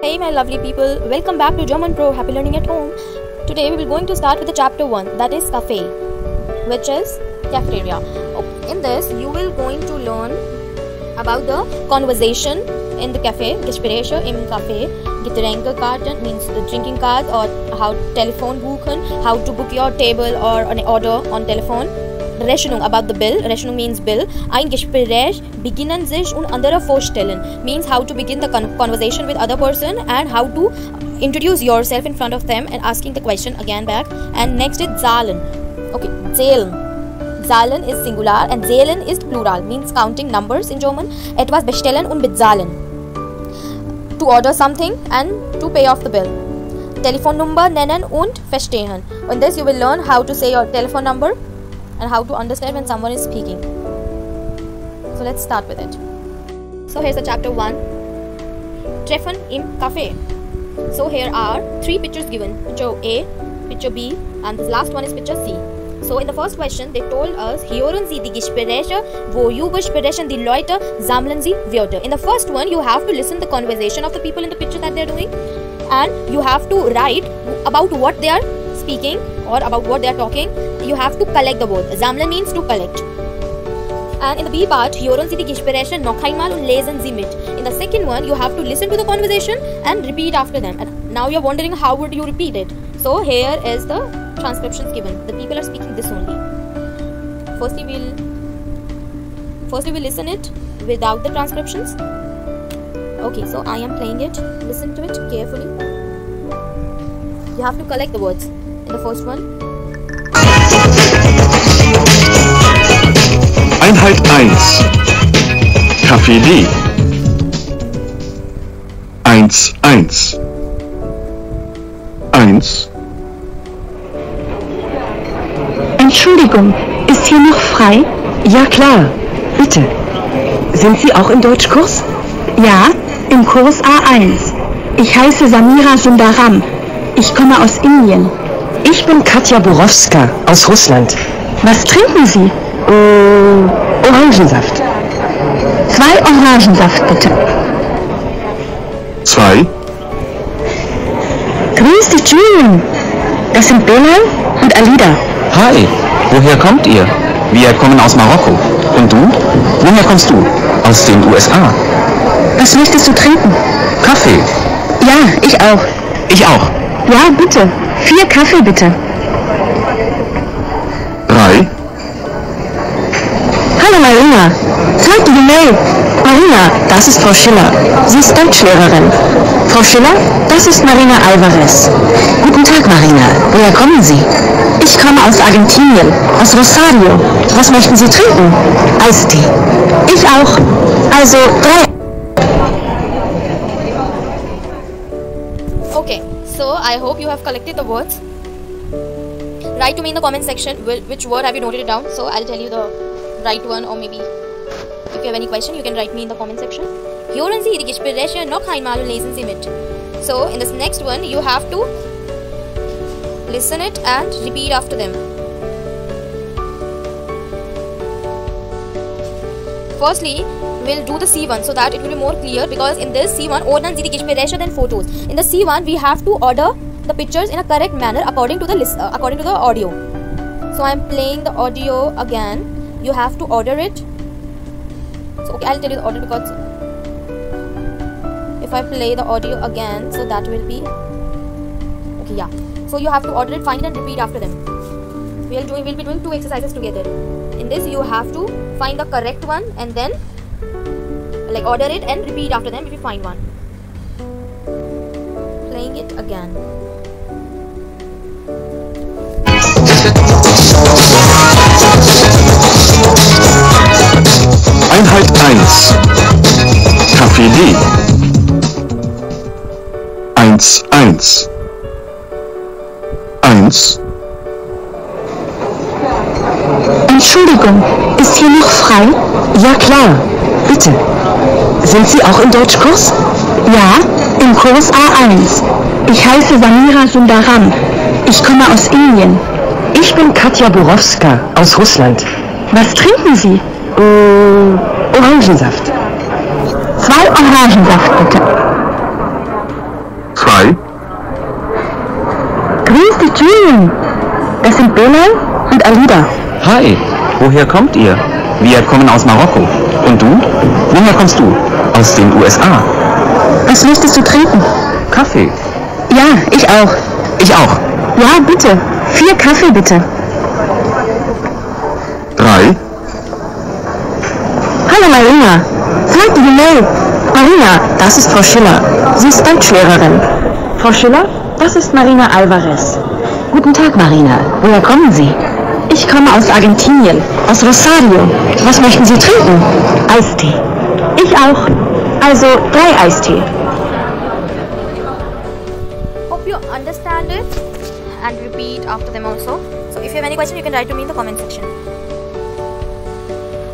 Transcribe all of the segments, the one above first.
Hey my lovely people, welcome back to German Pro Happy Learning at Home. Today we will going to start with the chapter 1 that is cafe which is cafeteria. Oh, in this you will going to learn about the conversation in the cafe, Gespräche im Café, Getränkekarten means the drinking card or how telephone buchen, how to book your table or an order on telephone. Rechnung about the bill. Rechnung means bill. Ein Gespräch beginnen sich und andere vorstellen means how to begin the con- conversation with other person and how to introduce yourself in front of them and asking the question again back. And next is zahlen. Okay, zählen. Zahlen is singular and zählen is plural means counting numbers in German. Etwas bestellen und bezahlen. To order something and to pay off the bill. Telephone number nennen und verstehen. On this you will learn how to say your telephone number and how to understand when someone is speaking. So let's start with it. So here's the chapter 1 Treffen im Café. So here are three pictures given picture A, picture B, and this last one is picture C. So in the first question, they told us, hören Sie die Gespräche, worüber sprechen die Leute, sammeln Sie Wörter. In the first one, you have to listen the conversation of the people in the picture that they're doing, and you have to write about what they are speaking or about what they are talking. You have to collect the word. Sammeln means to collect. And in the B part, die Gespräche noch einmal und lesen Sie mit. In the second one, you have to listen to the conversation and repeat after them. And now you're wondering how would you repeat it. So here is the transcriptions given. The people are speaking this only. Firstly, we'll firstly we'll listen it without the transcriptions. Okay, so I am playing it. Listen to it carefully. You have to collect the words. The first one, Einheit 1 Kaffee D 1 1 1 Entschuldigung, ist hier noch frei? Ja klar, bitte. Sind Sie auch im Deutschkurs? Ja, im Kurs A1. Ich heiße Samira Sundaram. Ich komme aus Indien. Ich bin Katja Borowska aus Russland. Was trinken Sie? Mm, Orangensaft. Zwei Orangensaft bitte. 2 Grüß dich, Julian. Das sind Belal und Alida. Hi, woher kommt ihr? Wir kommen aus Marokko. Und du? Woher kommst du? Aus den USA. Was möchtest du trinken? Kaffee. Ja, ich auch. Ich auch. Ja, bitte. Vier Kaffee bitte. 3 Hallo Marina. Zeig die Mail. Marina, das ist Frau Schiller. Sie ist Deutschlehrerin. Frau Schiller, das ist Marina Alvarez. Guten Tag, Marina. Woher kommen Sie? Ich komme aus Argentinien, aus Rosario. Was möchten Sie trinken? Eistee. Ich auch. Also drei. I hope you have collected the words. Write to me in the comment section which word have you noted it down. So I'll tell you the right one, or maybe if you have any question, you can write me in the comment section. Mit. So in this next one, you have to listen it and repeat after them. Firstly, we'll do the C1 so that it will be more clear because in this C1, ordern Sie die Gespräche then photos. In the C1, we have to order the pictures in a correct manner according to the list, uh, according to the audio. So I'm playing the audio again. You have to order it. So okay, I'll tell you the order because if I play the audio again, so that will be okay. Yeah. So you have to order it, find it, and repeat after them. We'll doing we'll be doing two exercises together. In this, you have to find the correct one and then like order it and repeat after them if you find one. Playing it again. Einheit 1 Café d 1 1 1 Entschuldigung, ist hier noch frei? Ja klar, bitte. Sind Sie auch im Deutschkurs? Ja, im Kurs A1. Ich heiße Samira Sundaram. Ich komme aus Indien. Ich bin Katja Borowska aus Russland. Was trinken Sie? Mm, Orangensaft. Zwei Orangensaft bitte. 3, Grüß dich, Julian. Das sind Belal und Alida. Hi, woher kommt ihr? Wir kommen aus Marokko. Und du? Woher kommst du? Aus den USA. Was möchtest du trinken? Kaffee. Ja, ich auch. Ich auch. Ja, bitte. Vier Kaffee, bitte. 3, Hallo, Marina. Die Mail. Marina, das ist Frau Schiller. Sie ist Deutschlehrerin. Frau Schiller, das ist Marina Alvarez. Guten Tag, Marina. Woher kommen Sie? Ich komme aus Argentinien, aus Rosario. Was möchten Sie trinken? Eistee. Ich auch. Also drei Eistee. Hope you understand it and repeat after them also. So if you have any question, you can write to me in the comment section.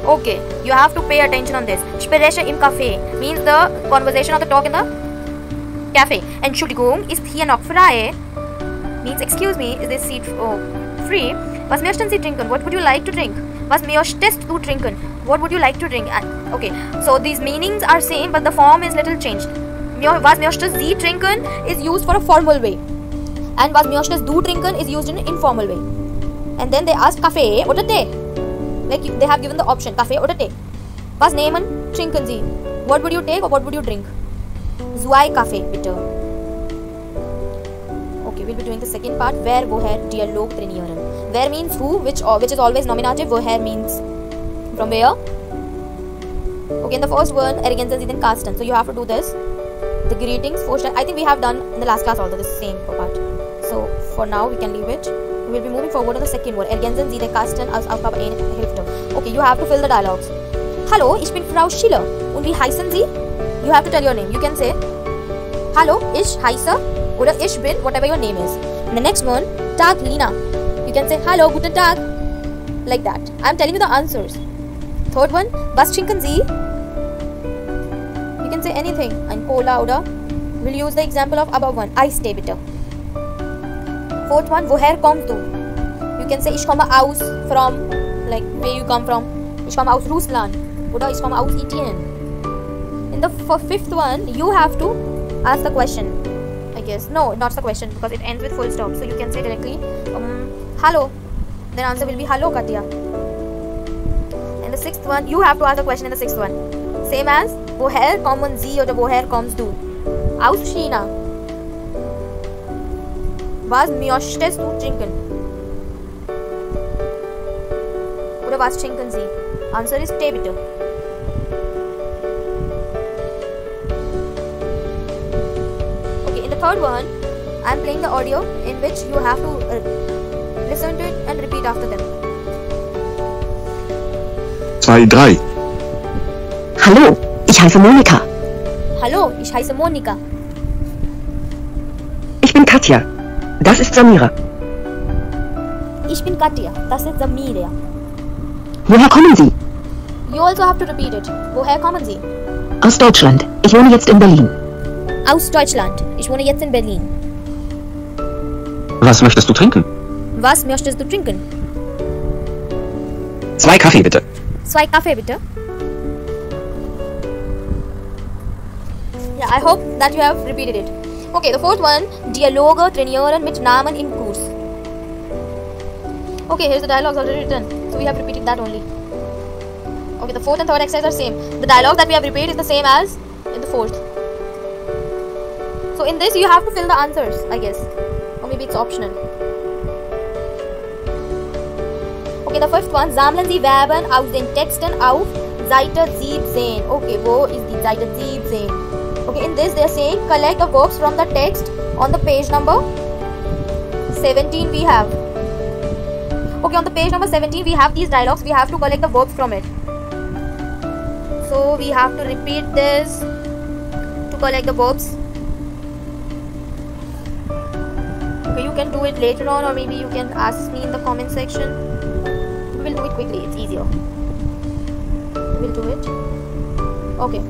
Okay, you have to pay attention on this. Spreche im Café means the conversation or the talk in the cafe. Entschuldigung, ist hier noch frei? Means excuse me, is this seat oh, free? Was möchten Sie trinken? What would you like to drink? Was möchtest du trinken? What would you like to drink? Okay, so these meanings are same, but the form is little changed. Was möchtest Sie trinken is used for a formal way, and was möchtest du trinken is used in an informal way. And then they ask Kaffee oder Tee. Like they have given the option Kaffee oder Tee. Was nehmen trinken Sie? What would you take or what would you drink? Zwei Kaffee bitte. Okay, we'll be doing the second part. Wer, woher, Dialog trainieren. Where means who, which or which is always nominative. Woher means from where. Okay, in the first one, ergänzen Sie den Kasten. So you have to do this. The greetings, I think we have done in the last class also the same part. So for now we can leave it. We will be moving forward to the second word. Ergänzen Sie den Kasten als Aufgabe 1 Hälfte. Okay, you have to fill the dialogues. Hallo, ich bin Frau Schiller. Und wie heißen Sie? You have to tell your name. You can say Hallo, ich heiße oder ich bin, whatever your name is. And the next one, Tag Lina. You can say hello, guten Tag. Like that. I'm telling you the answers. Third one, was trinken Sie? You can say anything. And Cola oder we'll use the example of above one. Eistee bitter. Fourth one, woher kommst du? You can say ich komme aus from like where you come from. Ich komme aus Russland oder ich komme aus Italien. In the fifth one, you have to ask the question. I guess no, not the question because it ends with full stop. So you can say directly, um, "Hello." Then answer will be "Hello, Katya." And the sixth one, you have to ask the question in the sixth one. Same as woher kommen Sie oder woher kommst du? Aus China. Was möchtest du trinken? Oder was trinken Sie? Answer is Tee bitte. Okay, in the third one, I'm playing the audio in which you have to uh, repeat after them. 2, 3, Hallo, ich heiße Monika. Hallo, ich heiße Monika. Ich bin Katja. Das ist Samira. Ich bin Katja. Das ist Samiria. Woher kommen Sie? You also have to repeat it. Woher kommen Sie? Aus Deutschland. Ich wohne jetzt in Berlin. Aus Deutschland. Ich wohne jetzt in Berlin. Was möchtest du trinken? Was möchtest du trinken? Zwei Kaffee bitte. Zwei Kaffee bitte. Yeah, I hope that you have repeated it. Okay, the fourth one, Dialoge trainieren mit Namen im Kurs. Okay, here's the dialogues already written. So we have repeated that only. Okay, the fourth and third exercise are same. The dialogue that we have repeated is the same as in the fourth. So in this you have to fill the answers, I guess. Or maybe it's optional. Okay, the fifth one. Sammeln Sie Verben aus den Texten auf Seite 17. Okay, wo ist die Seite 17? Okay, in this they are saying collect the verbs from the text on the page number 17 we have. Okay, on the page number 17 we have these dialogues. We have to collect the verbs from it. So we have to repeat this to collect the verbs. Okay, you can do it later on or maybe you can ask me in the comment section. Quickly, it's easier. We will do it. Okay.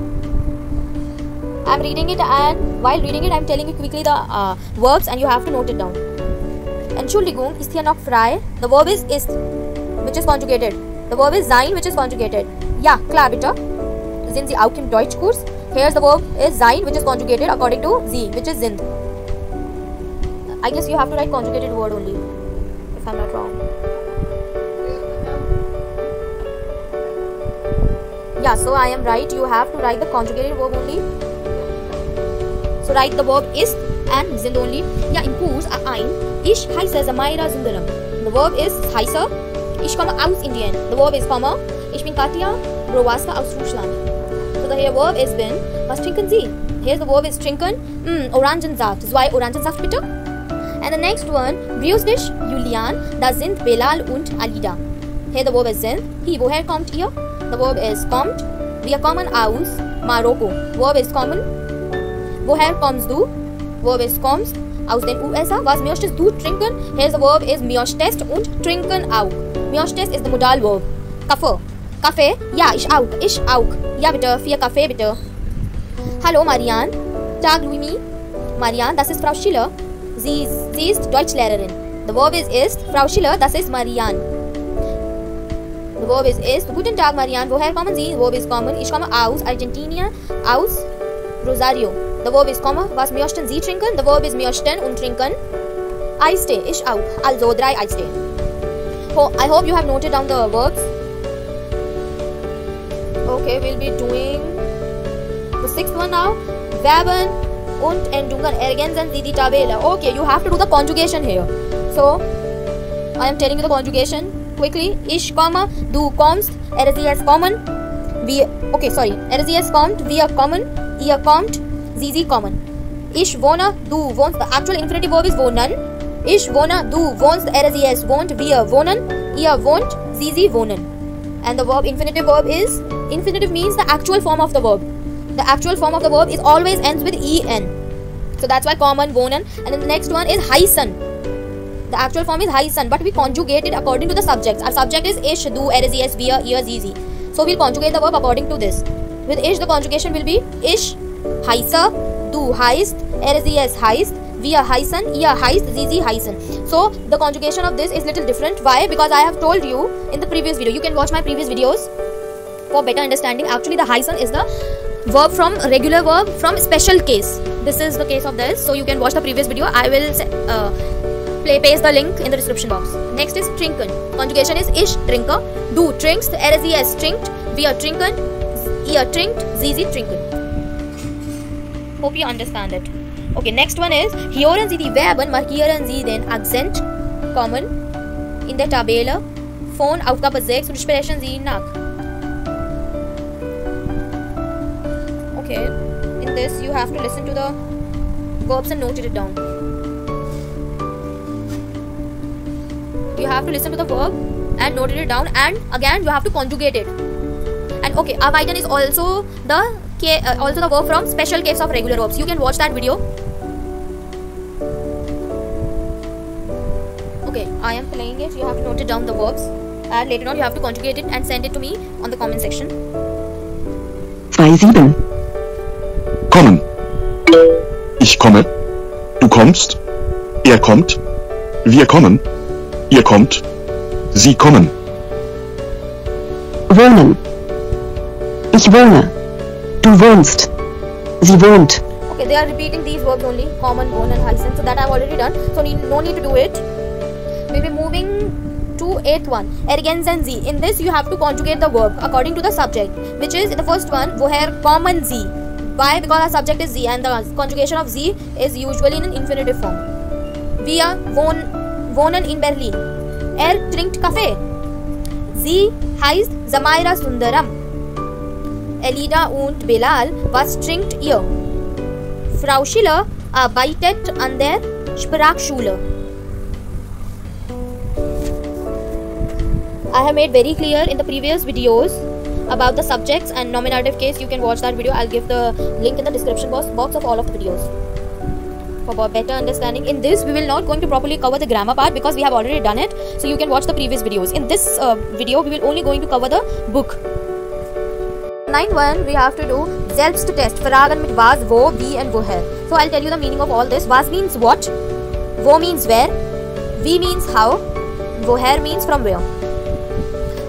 I'm reading it and while reading it, I'm telling you quickly the uh, verbs and you have to note it down. Entschuldigung ist hier noch frei. The verb is ist, which is conjugated. The verb is sein, which is conjugated. Ja, klar, bitte. Sind Sie auch im Deutschkurs? Here's the verb is sein, which is conjugated according to sie, which is sind. I guess you have to write conjugated word only, if I'm not wrong. Yeah, so I am right. You have to write the conjugated verb only. So write the verb ist and sind only. Ja, impose a ein. Ich heiße Samaira Sundaram. The verb is heiße. Ich komme aus Indien. The verb is komme. Ich bin Katja Browaska aus Russland. So the here verb is bin. Was trinken Sie? Here the verb is trinken. Mm, Orangensaft. Zwei Orangensaft bitte. And the next one, grüß dich, Julian. Da sind Belal und Alida. Here the verb is sind. He, woher kommt ihr? The verb is kommt. Wir kommen aus Marokko. Verb is kommen. Woher kommst du? Verb is kommst. Aus den USA. Was möchtest du trinken? Here the verb is möchtest und trinken auch. Möchtest is the modal verb. Kaffee. Kaffee? Ja, ich auch. Ich auch. Ja, bitte. Vier Kaffee, bitte. Hallo, Marianne. Tag, Luimi. Marianne, das ist Frau Schiller. Sie, sie ist Deutschlehrerin. The verb is ist. Frau Schiller, das ist Marianne. Verb is ist. Guten Tag, Marianne. Woher kommen Sie? Is kommen. Ich komme aus Argentinien, aus Rosario. The verb is komme. Was möchten Sie trinken? The verb is möchten und trinken. Eistee. Ich auch. Also drei Eistee. Ho I hope you have noted down the verbs. Okay, we'll be doing the sixth one now. Verben und Endungen ergänzen Sie die Tabelle. Okay, you have to do the conjugation here. So, I am telling you the conjugation quickly. Ich komme, do er sie es kommen, okay, sorry, er sie es kommt, wir kommen, ihr kommt, sie sie kommen. Ich wohne, du the actual infinitive verb is. Ich wohne, du wohnst, er sie es wohnt, wir wohnen, ihr wohnt, sie sie wohnen. And the verb infinitive verb is, infinitive means the actual form of the verb. The actual form of the verb is always ends with en. So that's why kommen, wohnen. And then the next one is heißen. The actual form is heißen, but we conjugate it according to the subjects. Our subject is ish, du, er, sie, es, wir, ihr, sie, sie. So we'll conjugate the verb according to this. With ish, the conjugation will be ish, heiße, du heißt, er, sie, es heißt, wir heißen, ihr heißt, sie, sie heißen. So the conjugation of this is little different. Why? Because I have told you in the previous video. You can watch my previous videos for better understanding. Actually, the heißen is the verb from regular verb from special case. This is the case of this. So you can watch the previous video. I will uh, play paste the link in the description box. Next is trinken. Conjugation is ich trinke, du trinkst, er sie es trinkt, wir trinken, ihr trinkt, sie trinken. Hope you understand it. Okay, next one is hören Sie die Verben, markieren Sie den Akzent, kommen in der Tabelle von Aufgabe 6 und sprechen Sie nach. Okay, in this you have to listen to the verbs and note it down. You have to listen to the verb and note it down and again you have to conjugate it. And okay, arbeiten is also the uh, also the verb from special case of regular verbs. You can watch that video. Okay, I am playing it. You have to note it down the verbs and later on you have to conjugate it and send it to me on the comment section. 2-7. Kommen. Ich komme. Du kommst. Er kommt. Wir kommen. Ihr kommt. Sie kommen. Wohnen. Ich wohne. Du wohnst. Sie wohnt. Okay, they are repeating these verbs only kommen, wohn, and heißen. So that I've already done. So need, no need to do it. We'll be moving to eighth one. Ergänzen Sie. In this, you have to conjugate the verb according to the subject, which is the first one. Woher kommen Sie? Why? Because our subject is Sie, and the conjugation of Sie is usually in an infinitive form. Wir wohn, wohnen in Berlin. Er trinkt Kaffee. Sie heißt Samaira Sundaram. Elida und Belal, was trinkt ihr? Frau Schiller arbeitet an der Sprachschule. I have made very clear in the previous videos about the subjects and nominative case. You can watch that video. I'll give the link in the description box, box of all of the videos. For better understanding, in this we will not going to properly cover the grammar part because we have already done it. So you can watch the previous videos. In this uh, video, we will only going to cover the book. 9-1 we have to do Selbsttest. Fragen mit was, wo, wie and woher. So I'll tell you the meaning of all this. Was means what, wo means where, wie means how, woher means from where.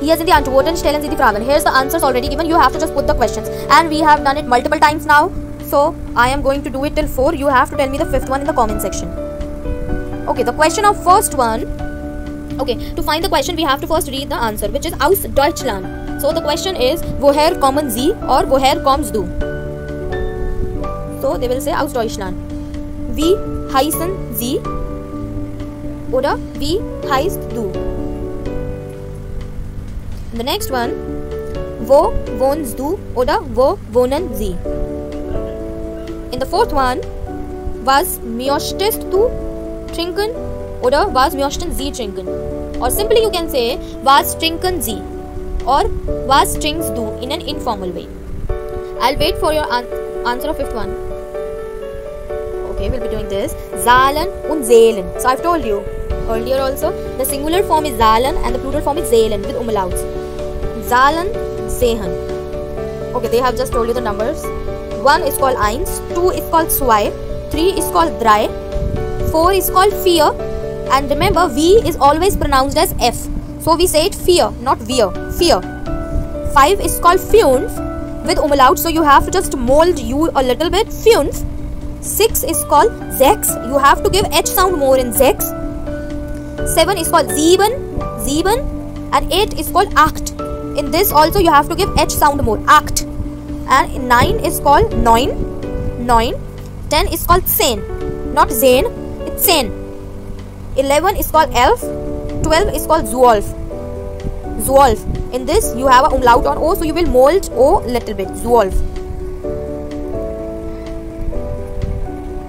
Here sind die Antworten, stellen Sie die Fragen. Here's the answers already given. You have to just put the questions. And we have done it multiple times now. So I am going to do it till 4. You have to tell me the fifth one in the comment section. Okay, the question of first one. Okay, to find the question, we have to first read the answer, which is aus Deutschland. So the question is, woher kommen Sie or woher kommst du? So they will say aus Deutschland. Wie heißen Sie? Oder wie heißt du? The next one, wo wohnst du oder wo wohnen Sie? In the fourth one, was möchtest du trinken oder was möchten Sie trinken? Or simply you can say was trinken Sie or was trinkst du in an informal way. I'll wait for your an- answer of fifth one. Okay, we'll be doing this. Zahlen und Zählen. So I've told you earlier also the singular form is Zahlen and the plural form is Zählen with umlauts. Zahlen, Sehen. Okay, they have just told you the numbers. One is called eins, two is called zwei, three is called drei, four is called vier, and remember V is always pronounced as F. So we say it fear, not veer. Fear. Five is called fünf with umlaut, so you have to just mold you a little bit. Fünf. Six is called sechs. You have to give H sound more in sechs. Seven is called sieben, sieben, and eight is called acht. In this also you have to give H sound more. Acht. And nine is called neun, neun. Ten is called zehn, not zehn. It's zehn. Eleven is called elf. Twelve is called zwölf. Zwölf. In this you have a umlaut on O, so you will mold O little bit. Zwölf.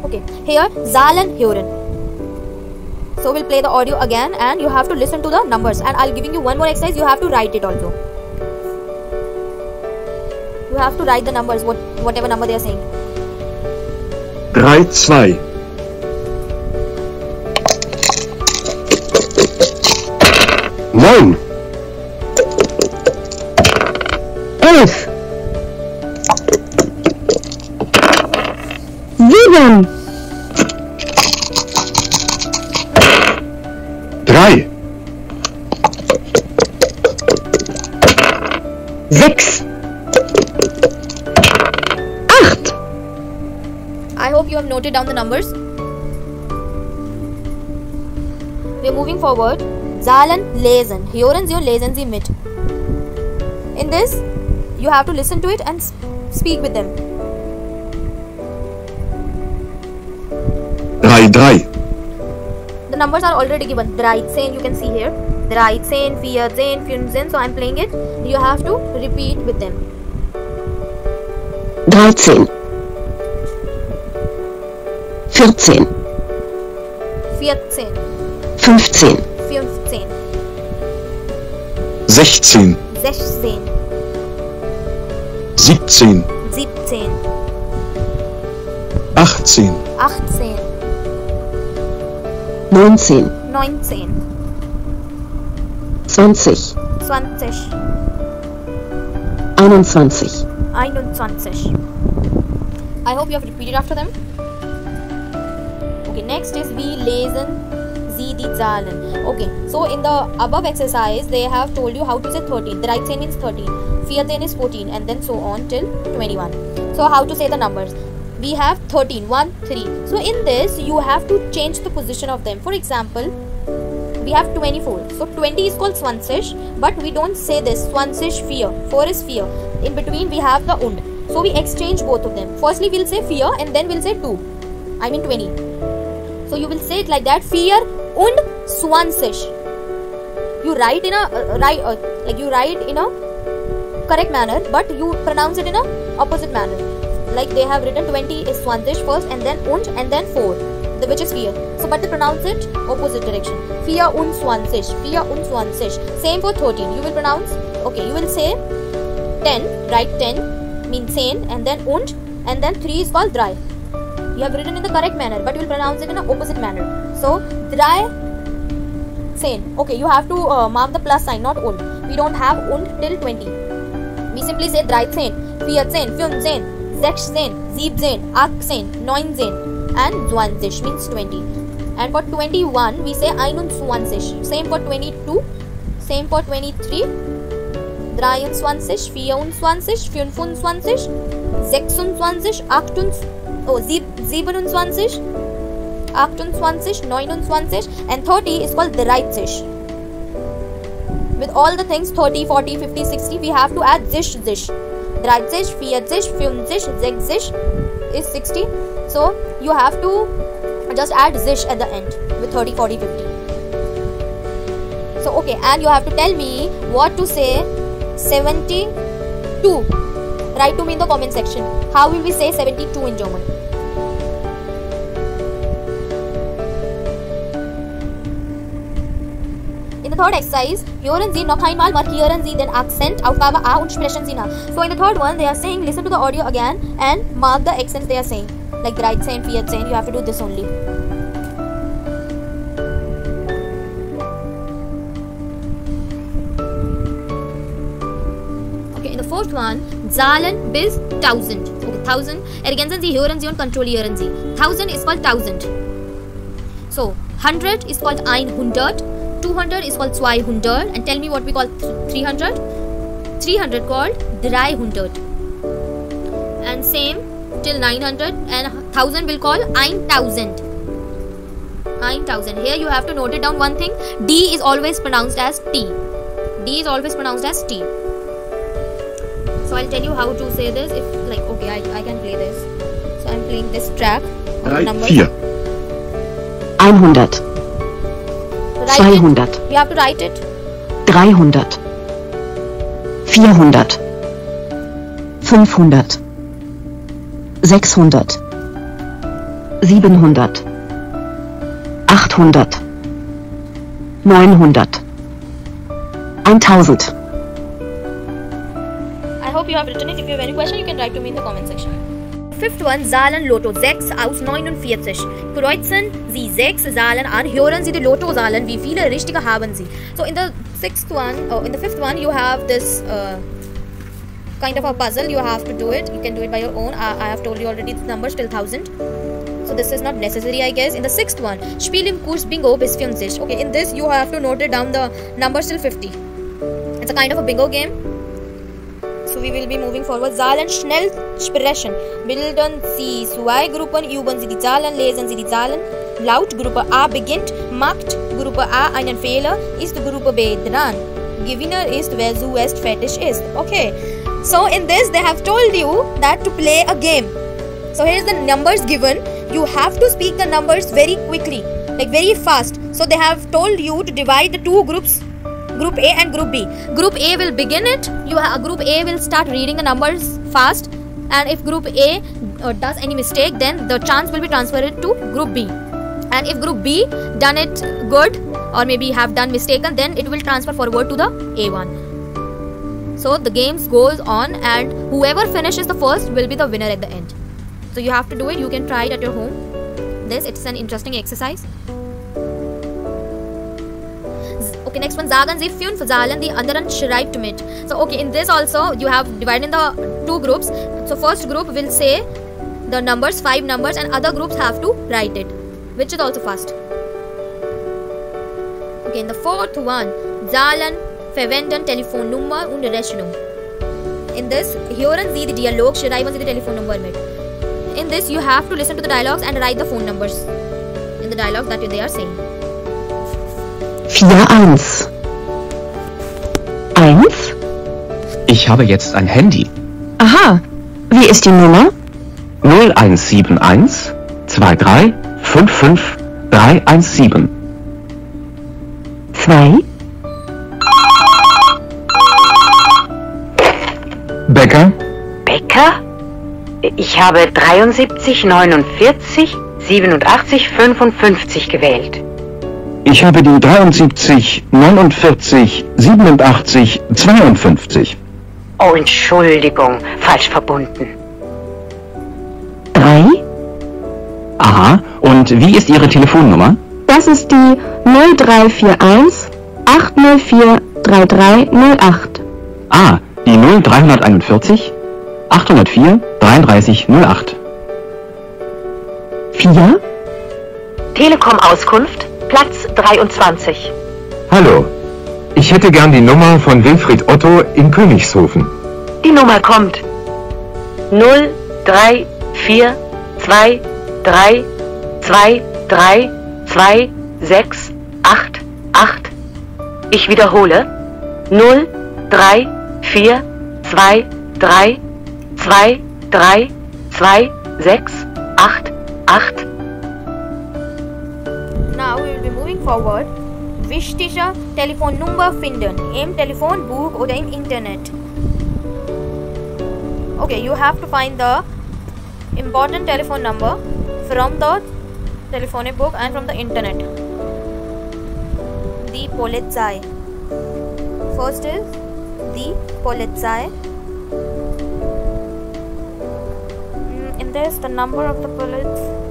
Okay, here Zahlen hören. So we'll play the audio again and you have to listen to the numbers and I'll giving you one more exercise, you have to write it also. You have to write the numbers, what, whatever number they are saying. 3, 2. Neun, elf, sieben, noted down the numbers. We are moving forward. Zahlen, lesen. Hören Sie und lesen Sie mit. In this, you have to listen to it and speak with them. drei, drei, The numbers are already given. 13 you can see here. 13, 14, 15. So I'm playing it. You have to repeat with them. dreizehn, vierzehn, 14, fünfzehn, 15, sechzehn, 16, siebzehn, 17, achtzehn, 18, neunzehn, 19, zwanzig, 20, einundzwanzig, 21. I hope you have repeated after them. Okay, next is we lesen Sie die Zahlen. Okay, so in the above exercise, they have told you how to say 13. 13 means 13, 14 is 14, and then so on till 21. So, how to say the numbers? We have 13, 1, 3. So, in this, you have to change the position of them. For example, we have 24 so 20 is called swansish but we don't say this swansish fear 4 is fear in between we have the und so we exchange both of them firstly we'll say fear and then we'll say 2 i mean 20 so you will say it like that fear und swansish you write in a uh, write uh, like you write in a correct manner but you pronounce it in a opposite manner. Like they have written 20 is swansish first and then und and then 4 the which is fear. So but they pronounce it opposite direction. Fear und swansish fear und swansish same for 13 you will pronounce okay you will say 10 write 10 means sane and then und and then 3 is called dry you have written in the correct manner but you will pronounce it in an opposite manner. So dry sane okay you have to uh, mark the plus sign not und we don't have und till 20 we simply say 13 14 15 16 17 18 19 and 20 means 20 and for 21 we say 21 same for 22 same for 23 23 24 25 26 28 oh sieb- 27 28, 29 and 30 is called 30. With all the things 30, 40, 50, 60 we have to add zish zish. 30, 40, 50, 60 is 60. So you have to just add zish at the end with 30, 40, 50. So okay and you have to tell me what to say 72. Write to me in the comment section. How will we say 72 in German? In the third exercise, hören Sie noch einmal, markieren Sie den Akzent, Aufgabe A und sprechen Sie nach. So in the third one, they are saying, listen to the audio again and mark the accents they are saying. Like 13, 14, you have to do this only. Fourth one, Zahlen bis 1000. Okay, 1000. Ergänzen Sie, hören Sie und kontrollieren Sie. 1000 is called 1000. So, 100 is called 100. 200 is called 200. And tell me what we call 300. 300 called 300. And same till 900 and 1000 will call 1000. 9000. Here you have to note it down one thing. D is always pronounced as T. D is always pronounced as T. So I'll tell you how to say this. If like okay, I, I can play this. So I'm playing this track. 3, numbers. 4, 100, Write it. 200, You have to write it. 300, 400, 500, 600, 700, 800, 900, 1000. Hope you have written it. If you have any question, you can write to me in the comment section. Fifth one, Zahlen Lotto 6 aus 49. Kreuzen Sie 6 Zahlen an, hören Sie die Lottozahlen, wie viele richtige haben Sie. So in the sixth one, oh, in the fifth one, you have this uh, kind of a puzzle. You have to do it. You can do it by your own. I, I have told you already the numbers till 1000. So this is not necessary, I guess. In the sixth one, Spiel im Kurs Bingo bis 50. Okay, in this you have to note it down the numbers till 50. It's a kind of a bingo game. So we will be moving forward. Zahlen schnell sprechen. Bilden Sie zwei Gruppen, üben Sie die Zahlen, lesen Sie die Zahlen. Laut Gruppe A beginnt, macht Gruppe A einen Fehler, ist Gruppe B dran. Gewinner ist, wer zuerst fertig ist. Okay. So in this they have told you that to play a game. So here's the numbers given. You have to speak the numbers very quickly, like very fast. So they have told you to divide the two groups group a and group b. Group a will begin it. You group a will start reading the numbers fast. And if group a uh, does any mistake then the chance will be transferred to group b. And if group b done it good or maybe have done mistaken then it will transfer forward to the a1 so the games goes on and whoever finishes the first will be the winner at the end. So you have to do it. You can try it at your home. This it's an interesting exercise Okay, next one. Sagen Sie fünf Zahlen, die anderen schreibt mit. So, okay, in this also you have divided in the two groups. So, first group will say the numbers, five numbers, and other groups have to write it, which is also fast. Okay, in the fourth one, Zahlen verwenden Telefonnummer und Rechnung. In this, hören Sie die Dialog, schreiben Sie die Telefonnummer mit. In this, you have to listen to the dialogues and write the phone numbers in the dialogue that they are saying. 4-1. 1. Ich habe jetzt ein Handy. Aha. Wie ist die Nummer? 0171 23 55 317. 2. Becker, Becker? Ich habe 73, 49, 87, 55 gewählt. Ich habe die 73, 49, 87, 52. Oh, Entschuldigung, falsch verbunden. 3. Aha, und wie ist Ihre Telefonnummer? Das ist die 0341 804 3308. Ah, die 0341 804 3308. 4. Telekom-Auskunft, Platz 23. Hallo, ich hätte gern die Nummer von Wilfried Otto in Königshofen. Die Nummer kommt. 0, 3, 4, 2, 3, 2, 3, 2, 6, 8, 8. Ich wiederhole. 0, 3, 4, 2, 3, 2, 3, 2, 6, 8, 8. Forward. Wichtige Telefonnummer finden im Telefonbuch oder im Internet. Okay, you have to find the important telephone number from the telephone book and from the internet. The Polizei. First is the Polizei. Mm, In this, the number of the police.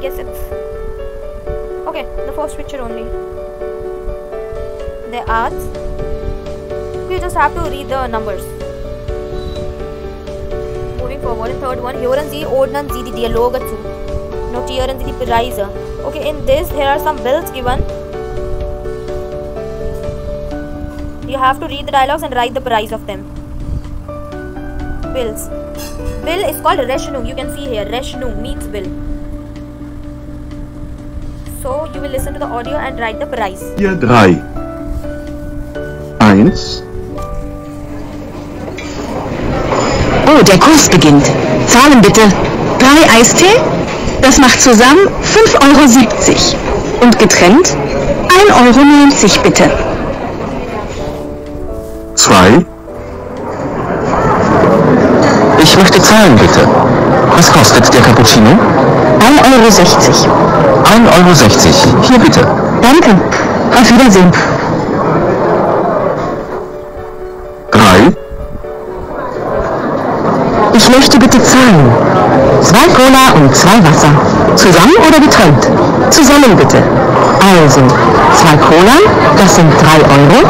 Guess it's okay. The first picture only. The arts. You just have to read the numbers. Moving forward, the third one. Hören Sie, ordnen Sie die Dialoge zu. Notieren Sie die Preise. Okay, in this, here are some bills given. You have to read the dialogues and write the price of them. Bills. Bill is called Rechnung. You can see here. Rechnung means bill. You will listen to the audio and write the price. 4, 3. 1, Oh, der Kurs beginnt. Zahlen bitte. Drei Eistee? Das macht zusammen 5,70 Euro. Und getrennt 1,90 Euro bitte. Möchte zahlen, bitte. Was kostet der Cappuccino? 1,60 Euro. 1,60 Euro. Hier bitte. Danke. Auf Wiedersehen. Ich möchte bitte zahlen. Zwei Cola und zwei Wasser. Zusammen oder getrennt? Zusammen bitte. Also, zwei Cola, das sind 3 Euro.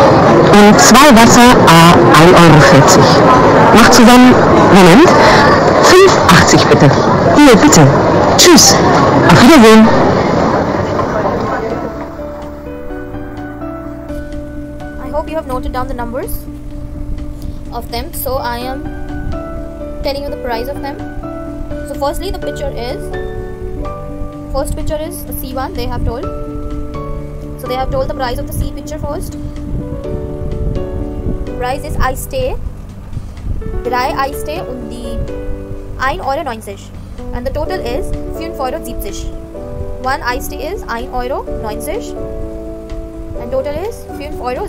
Und zwei Wasser, a 1,40 Euro. Macht zusammen, Moment, 5,80 bitte. Hier, bitte. Tschüss. Auf Wiedersehen. I hope you have noted down the numbers of them. So I am telling you the price of them. So firstly, the picture is first picture is the C one. They have told. So they have told the price of the C picture first. Price is Eistee. Drei I stay und die 1 Euro 90 and the total is 5 Euro 70. One Eistee is 1 Euro 90 and total is 5 Euro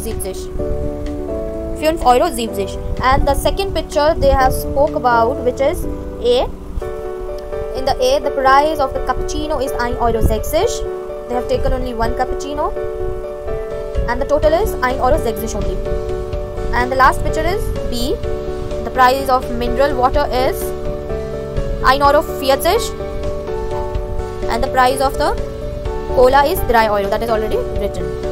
70. 5 Euro 70. And the second picture they have spoke about which is A. In the A the price of the cappuccino is 1 Euro 60. They have taken only one cappuccino and the total is 1 Euro 60 only. And the last picture is B. The price of mineral water is 1 Euro 40 and the price of the cola is 3 Euro. That is already written.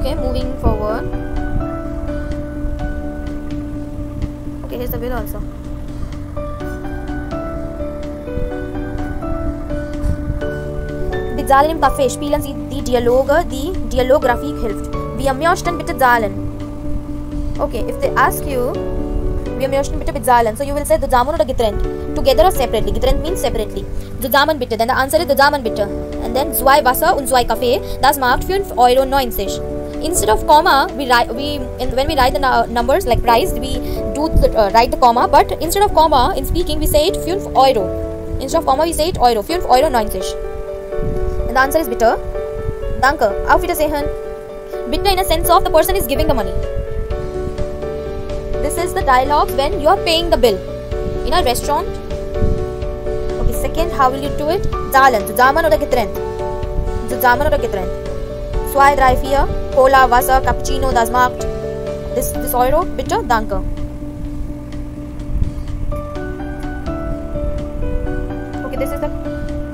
Okay, moving forward. Okay, here's the bill also. Zahlen im Café spielen Sie die Dialoge, die Dialoggrafik hilft. Wir möchten bitte Zahlen. Okay, if they ask you, wir möchten bitte bezahlen, so you will say zusammen oder getrennt. Together or separately. Getrennt means separately. Zusammen bitte. Then the answer is zusammen bitte. And then zwei Wasser und zwei Kaffee. Das macht 5,90 Euro. Instead of comma, we write we when we write the nu- numbers like price, we do uh, write the comma. But instead of comma, in speaking, we say it 5 Euro. Instead of comma, we say it Euro. 5 Euro 90. And the answer is bitte. Danke. Auf Wiedersehen. bitter in a sense of the person is giving the money. This is the dialogue when you are paying the bill in a restaurant. Okay, second, how will you do it? Zahlen. Zusammen oder getrennt? Zusammen oder getrennt? Zwei, drei, vier. Cola, Wasser, Cappuccino, das. This, this Euro, bitte, danke. Okay, this is the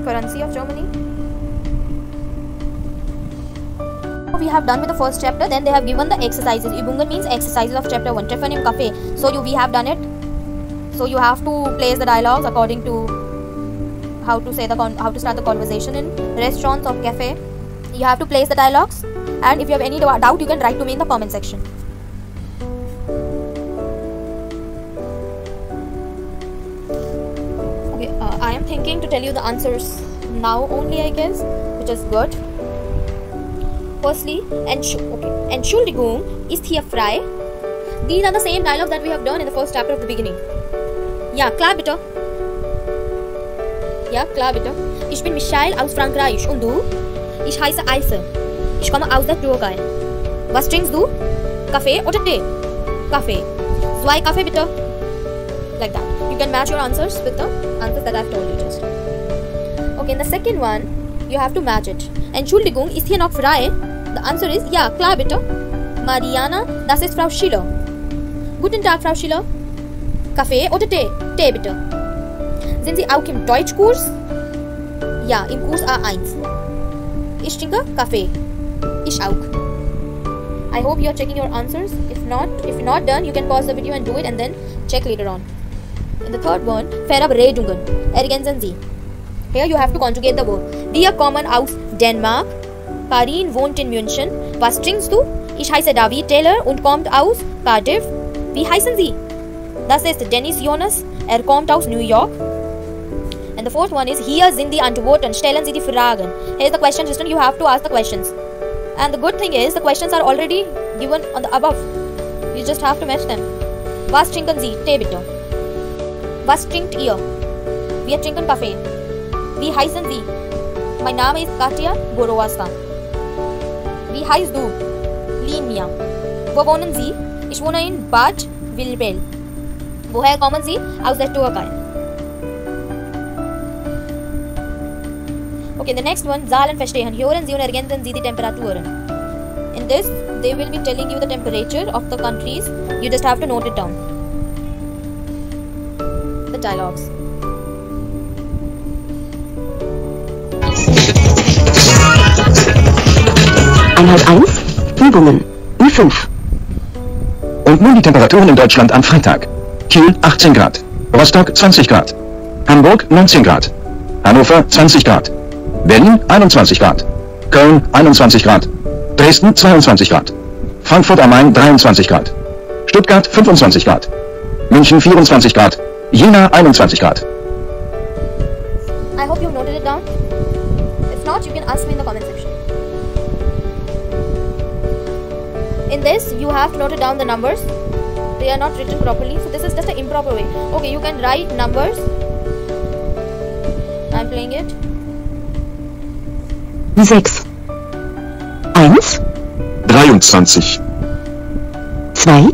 currency of Germany. we have done with the first chapter then they have given the exercises übungen means exercises of chapter 1 treffen im cafe so you we have done it so you have to place the dialogues according to how to say the how to start the conversation in restaurants or cafe you have to place the dialogues. And if you have any doubt you can write to me in the comment section. Okay uh, i am thinking to tell you the answers now only i guess which is good. Firstly enschu okay entschuldigung ist hier frei these are the same dialogues that we have done in the first chapter of the beginning. Yeah, klar bitte Yeah, klar bitte ich bin michelle aus frankreich. Und du? Ich heiße Eise. Ich komme aus der Türkei. Was trinkst du? Kaffee oder Tee? Kaffee. Zwei Kaffee bitte. Like that. You can match your answers with the answers that I've told you just. Okay, in the second one, you have to match it. Entschuldigung, ist hier noch frei? The answer is ja, klar bitte. Mariana, das ist Frau Schiller. Guten Tag, Frau Schiller. Kaffee oder Tee? Tee bitte. Sind Sie auch im Deutschkurs? Ja, im Kurs A1. Kaffee. Ich auch. I hope you are checking your answers. If not, if not done, you can pause the video and do it and then check later on. In the third one, Verabredungen, ergänzen Sie. Here you have to conjugate the verb. Wir kommen aus Dänemark. Karin wohnt in München. Was trinkst du? Ich heiße David Taylor und kommt aus Cardiff. Wie heißen Sie? Das ist Dennis Jonas. Er kommt aus New York. The fourth one is Hier sind die Antworten. Stellen Sie die Fragen. Here's the question system. You have to ask the questions. And the good thing is the questions are already given on the above. You just have to match them. Was trinken Sie? Tee bitte. Was trinkt ihr? Wir trinken Kaffee. Wie heißen Sie? Mein Name ist Katja Borowska. Wie heißt du? Linia. Wo wohnen Sie? Ich wohne in Bad Vilbel. Woher kommen Sie? Aus der Türkei. Okay, the next one, Zahlen verstehen. Hören Sie und ergänzen Sie die Temperaturen. In this, they will be telling you the temperature of the countries. You just have to note it down. The dialogues. Einheit 1. Übungen. Ü5. Und nun die Temperaturen in Deutschland am Freitag. Kiel 18 Grad, Rostock 20 Grad, Hamburg 19 Grad, Hannover 20 Grad, Berlin 21 Grad, Köln 21 Grad, Dresden 22 Grad, Frankfurt am Main 23 Grad, Stuttgart 25 Grad, München 24 Grad, Jena 21 Grad. I hope you've noted it down. If not, you can ask me in the comment section. In this, you have to note down the numbers. They are not written properly, so this is just an improper way. Okay, you can write numbers. I'm playing it. 6. 1, 23, 2,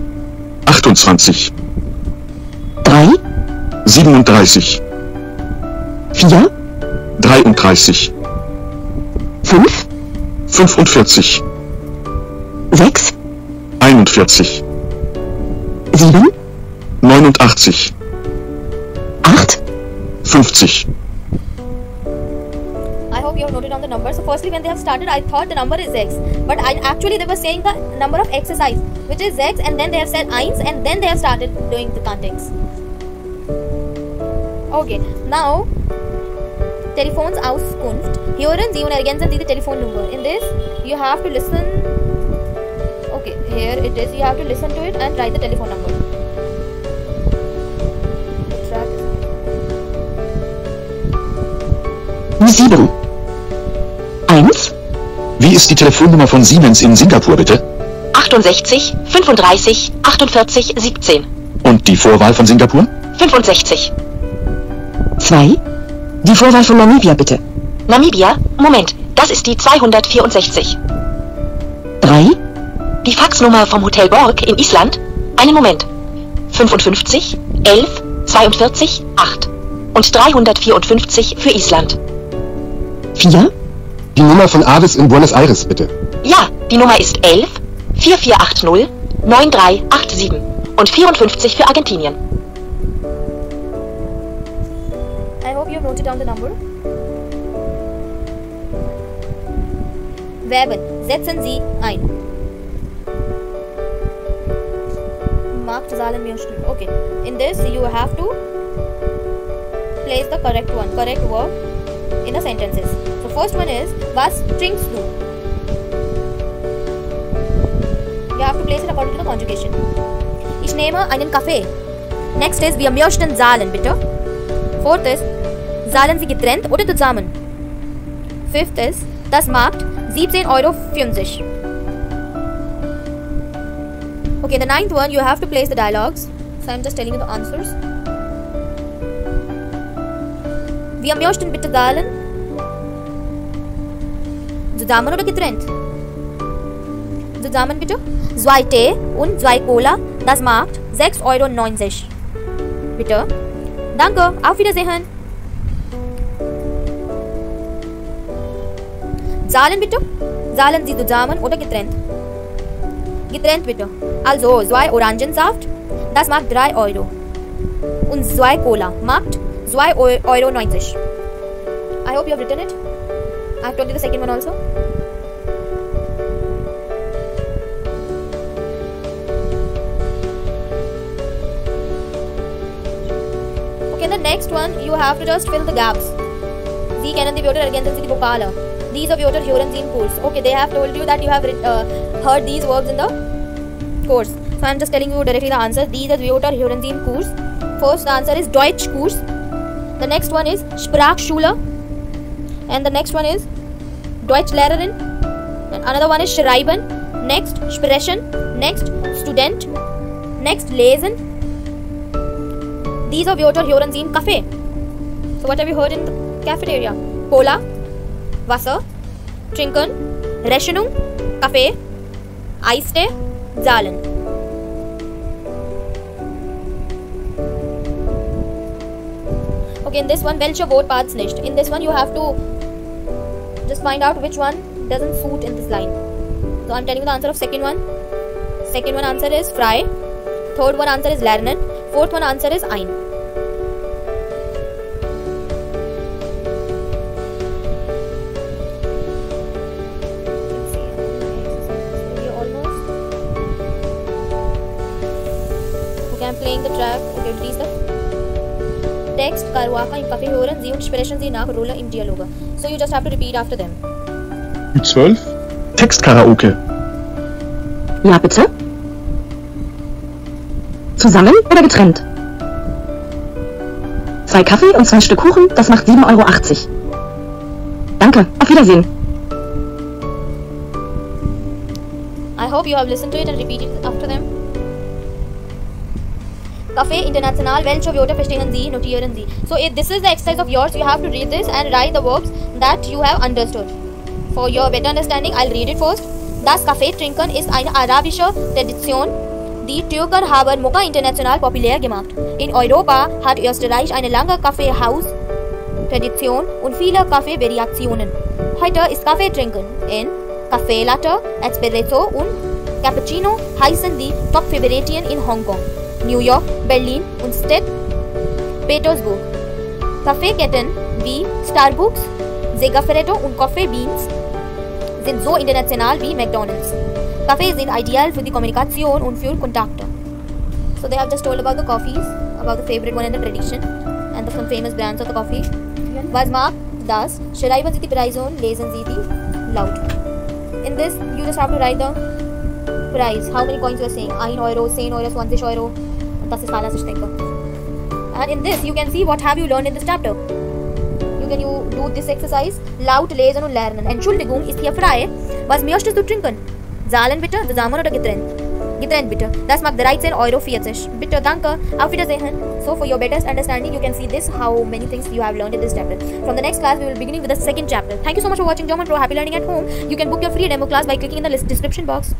28, 3, 37, 4, 33, 5, 45, 6, 41, 7, 89, 8, 50. Noted down the numbers. So, firstly, when they have started, I thought the number is x, but I actually they were saying the number of exercise, which is x, and then they have said eins, and then they have started doing the countings. Okay, now Telefonsauskunft. Hören Sie und ergänzen Sie telephone number. In this, you have to listen. Okay, here it is. You have to listen to it and write the telephone number. The Wie ist die Telefonnummer von Siemens in Singapur bitte? 68, 35, 48, 17. Und die Vorwahl von Singapur? 65. 2, die Vorwahl von Namibia bitte. Namibia? Moment, das ist die 264. 3, Die Faxnummer vom Hotel Borg in Island? Einen Moment. 55, 11, 42, 8. Und 354 für Island. 4, Die Nummer von Avis in Buenos Aires bitte. Ja, die Nummer ist 11, 4480, 9387. Und 54 für Argentinien. I hope you have noted down the number. Verben. Setzen Sie ein. Marktzahlen München. Okay. In this, you have to place the correct one, correct verb in the sentences. So first one is Was trinkst du? You have to place it according to the conjugation. Ich nehme einen Kaffee. Next is Wir möchten zahlen, bitte. Fourth is Zahlen Sie getrennt oder zusammen? Fifth is, das macht 17 Euro 50. Okay, the ninth one, you have to place the dialogues. So I'm just telling you the answers. Wir möchten bitte Zahlen. Zusammen oder getrennt? Zusammen bitte. Zwei Tee und zwei Cola. Das macht 6,90 Euro. Bitte. Danke. Auf Wiedersehen. Zahlen bitte. Zahlen Sie zusammen oder getrennt? Getrennt bitte. Also zwei Orangensaft. Das macht 3 Euro. Und zwei Cola macht 2,90 Euro. I hope you have written it. I have told you the second one also. Okay, the next one you have to just fill the gaps. Die Wörter ergänzen Sie die Vokale. These are hören Sie in Kurs. Okay, they have told you that you have uh, heard these verbs in the course. So I'm just telling you directly the answer. These are hören Sie in Kurs. First answer is Deutsch Kurs. The next one is Sprachschule. And the next one is Deutschlehrerin. And another one is Schreiben. Next Sprechen. Next Student. Next Lesen. These are Wörter Sie in Café. So what have you heard in the cafeteria? Cola, Wasser, Trinken, Rechnung, Kaffee, Eistee, Zahlen. Okay, in this one, welche Wort parts nicht? In this one, you have to just find out which one doesn't suit in this line. So I'm telling you the answer of second one. Second one answer is frei. Third one answer is lernen. Fourth one answer is ein. Text Karuaka in Kaffee hören Sie und sprechen Sie nach Rolle im Dialoge. So you just have to repeat after them. 12. Textkaraoke. Ja, bitte? Zusammen oder getrennt? Zwei Kaffee und zwei Stück Kuchen, das macht 7,80 Euro. Danke, auf Wiedersehen. I hope you have listened to it and repeated after them. Café International, Wörter verstehen Sie, notieren Sie. So if this is the exercise of yours, you have to read this and write the verbs that you have understood. For your better understanding, I'll read it first. Das Café Trinken ist eine arabische Tradition, die Türken haben Mokka international populär gemacht. In Europa hat Österreich eine lange Kaffeehaus-Tradition und viele Kaffee-Variationen. Heute ist Kaffee trinken in Café Latte, Espresso und Cappuccino heißen die Top-Favoritien in Hongkong, New York, Berlin St. Petersburg. Kaffeeketten wie Starbucks, Segafredo und Coffee Beans sind so international wie McDonald's. Kaffee sind ideal für die Kommunikation und für Kontakte. So they have just told about the coffees, about the favorite one and the tradition, and the some famous brands of the coffee. Was mag das? Schreiben Sie die Preise und lesen Sie die laut. In this, you just have to write the price. How many coins you are saying? 1 Euro, 10 Euro, 20 Euro. Das ist alles, ich. And in this, you can see what have you learned in this chapter. You can you do this exercise laut lesen und lernen. Entschuldigung, ist hier frei. Was möchtest du trinken? Zahlen bitte, zusammen oder getrennt? Getrennt bitte. Das macht 13,40 Euro. Bitte, danke. Auf Wiedersehen. So for your better understanding, you can see this, how many things you have learned in this chapter. From the next class, we will beginning with the second chapter. Thank you so much for watching German Pro. Happy learning at home. You can book your free demo class by clicking in the list description box.